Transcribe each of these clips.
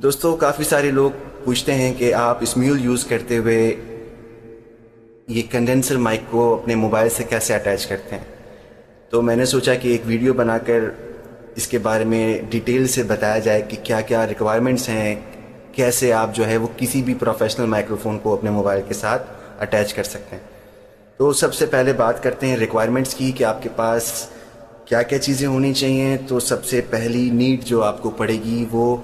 दोस्तों, काफ़ी सारे लोग पूछते हैं कि आप स्म्यूल यूज़ करते हुए ये कंडेंसर माइक को अपने मोबाइल से कैसे अटैच करते हैं? तो मैंने सोचा कि एक वीडियो बनाकर इसके बारे में डिटेल से बताया जाए कि क्या क्या रिक्वायरमेंट्स हैं, कैसे आप जो है वो किसी भी प्रोफेशनल माइक्रोफोन को अपने मोबाइल के साथ अटैच कर सकते हैं। तो सबसे पहले बात करते हैं रिक्वायरमेंट्स की कि आपके पास क्या क्या चीज़ें होनी चाहिए। तो सबसे पहली नीड जो आपको पड़ेगी वो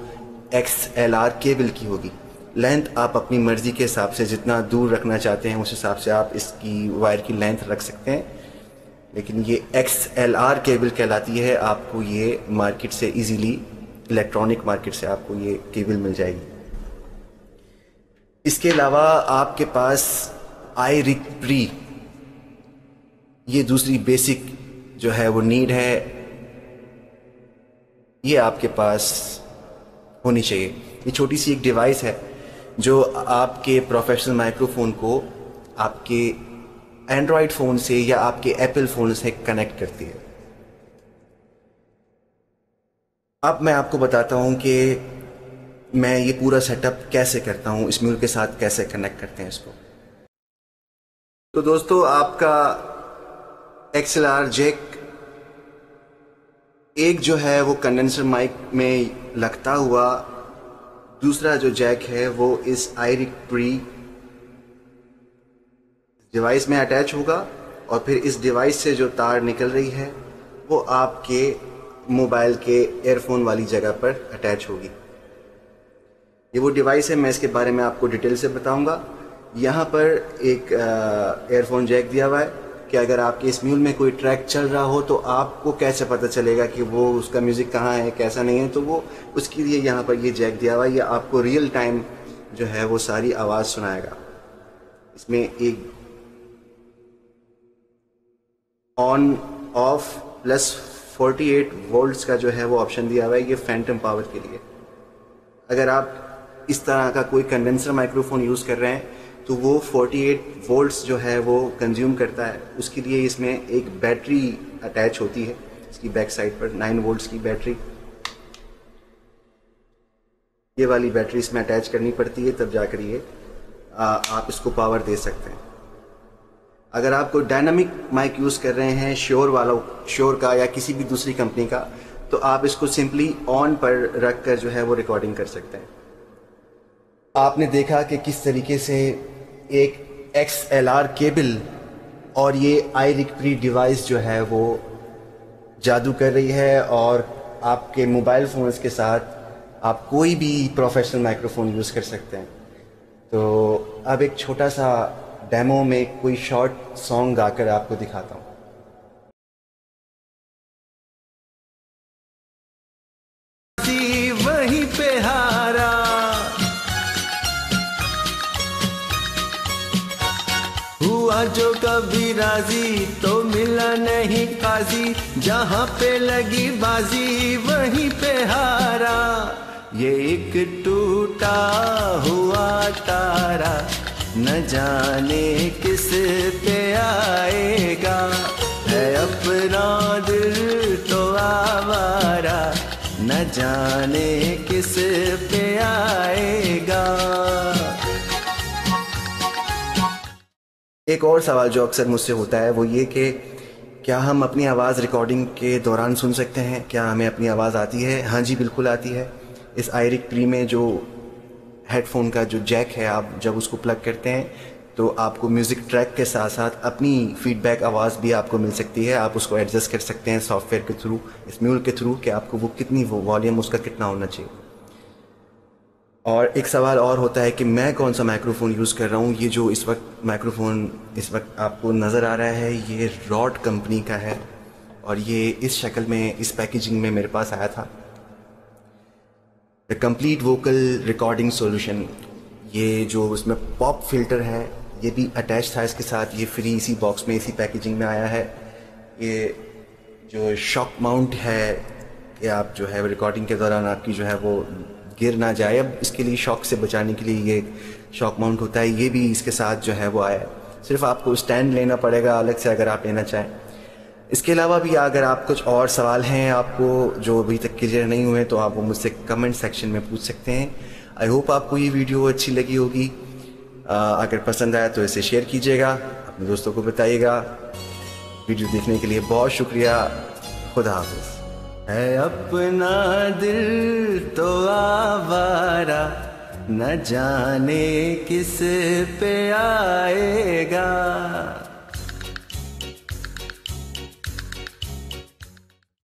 एक्स एल आर केबल की होगी। लेंथ आप अपनी मर्ज़ी के हिसाब से जितना दूर रखना चाहते हैं, उस हिसाब से आप इसकी वायर की लेंथ रख सकते हैं। लेकिन ये एक्स एल आर केबल कहलाती है, आपको ये मार्केट से इजीली इलेक्ट्रॉनिक मार्केट से आपको ये केबल मिल जाएगी। इसके अलावा आपके पास आई रिक प्री ये दूसरी बेसिक जो है वो नीड है। ये आपके पास होनी चाहिए। ये छोटी सी एक डिवाइस है जो आपके प्रोफेशनल माइक्रोफोन को आपके एंड्रॉयड फ़ोन से या आपके एप्पल फ़ोन से कनेक्ट करती है। अब मैं आपको बताता हूँ कि मैं ये पूरा सेटअप कैसे करता हूँ, इस म्यूल के साथ कैसे कनेक्ट करते हैं इसको। तो दोस्तों, आपका एक्सएल आर जेक एक जो है वो कंडेंसर माइक में लगता हुआ, दूसरा जो जैक है वो इस आयरिक प्री डिवाइस में अटैच होगा और फिर इस डिवाइस से जो तार निकल रही है, वो आपके मोबाइल के एयरफोन वाली जगह पर अटैच होगी। ये वो डिवाइस है, मैं इसके बारे में आपको डिटेल से बताऊँगा। यहाँ पर एक एयरफोन जैक दिया हुआ है। कि अगर आपके इस म्यूल में कोई ट्रैक चल रहा हो तो आपको कैसे पता चलेगा कि वो उसका म्यूज़िक कहाँ है, कैसा नहीं है? तो वो उसके लिए यहाँ पर ये जैक दिया हुआ है। ये आपको रियल टाइम जो है वो सारी आवाज़ सुनाएगा। इसमें एक ऑन ऑफ़ प्लस 48 वोल्ट्स का जो है वो ऑप्शन दिया हुआ है ये फैंटम पावर के लिए। अगर आप इस तरह का कोई कंडेंसर माइक्रोफोन यूज़ कर रहे हैं तो वो 48 वोल्ट्स जो है वो कंज्यूम करता है। उसके लिए इसमें एक बैटरी अटैच होती है इसकी बैक साइड पर 9 वोल्ट्स की बैटरी ये वाली बैटरी इसमें अटैच करनी पड़ती है तब जाकर ये आ, आप इसको पावर दे सकते हैं। अगर आप कोई डायनामिक माइक यूज़ कर रहे हैं श्योर वाला श्योर का या किसी भी दूसरी कंपनी का तो आप इसको सिंपली ऑन पर रख कर जो है वो रिकॉर्डिंग कर सकते हैं। आपने देखा कि किस तरीके से एक एक्स एल आर केबल और ये आई रिकवरी डिवाइस जो है वो जादू कर रही है और आपके मोबाइल फ़ोन्स के साथ आप कोई भी प्रोफेशनल माइक्रोफोन यूज़ कर सकते हैं। तो अब एक छोटा सा डेमो में कोई शॉर्ट सॉन्ग गाकर आपको दिखाता हूँ। वहीं कभी राज़ी तो मिला नहीं काजी। जहाँ पे लगी बाजी, वहीं पे हारा। ये एक टूटा हुआ तारा, न जाने किस पे आएगा। है अपना दिल तो आवारा, न जाने किस पे आएगा। एक और सवाल जो अक्सर मुझसे होता है, वो ये कि क्या हम अपनी आवाज़ रिकॉर्डिंग के दौरान सुन सकते हैं? क्या हमें अपनी आवाज़ आती है? हाँ जी, बिल्कुल आती है। इस आयरिक प्री में जो हेडफोन का जो जैक है, आप जब उसको प्लग करते हैं तो आपको म्यूज़िक ट्रैक के साथ साथ अपनी फीडबैक आवाज़ भी आपको मिल सकती है। आप उसको एडजस्ट कर सकते हैं सॉफ्टवेयर के थ्रू इस म्यूल के थ्रू कि आपको वो कितनी वॉल्यूम उसका कितना होना चाहिए। और एक सवाल और होता है कि मैं कौन सा माइक्रोफोन यूज़ कर रहा हूँ? ये जो इस वक्त माइक्रोफोन इस वक्त आपको नज़र आ रहा है, ये रॉड कंपनी का है और ये इस शक्ल में, इस पैकेजिंग में मेरे पास आया था। The complete vocal recording solution ये जो उसमें पॉप फ़िल्टर है, ये भी अटैच था इसके साथ, ये फ्री इसी बॉक्स में, इसी पैकेजिंग में आया है। ये जो शॉक माउंट है कि आप जो है रिकॉर्डिंग के दौरान आपकी जो है वो गिर ना जाए। अब इसके लिए शॉक से बचाने के लिए ये शॉक माउंट होता है। ये भी इसके साथ जो है वो आया है। सिर्फ़ आपको स्टैंड लेना पड़ेगा अलग से अगर आप लेना चाहें। इसके अलावा भी अगर आप कुछ और सवाल हैं, आपको जो अभी तक क्लियर नहीं हुए तो आप वो मुझसे कमेंट सेक्शन में पूछ सकते हैं। आई होप आपको ये वीडियो अच्छी लगी होगी। अगर पसंद आया तो इसे शेयर कीजिएगा, अपने दोस्तों को बताइएगा। वीडियो देखने के लिए बहुत शुक्रिया। खुदा हाफिज़। है अपना दिल तो आवारा न जाने किस पे आएगा।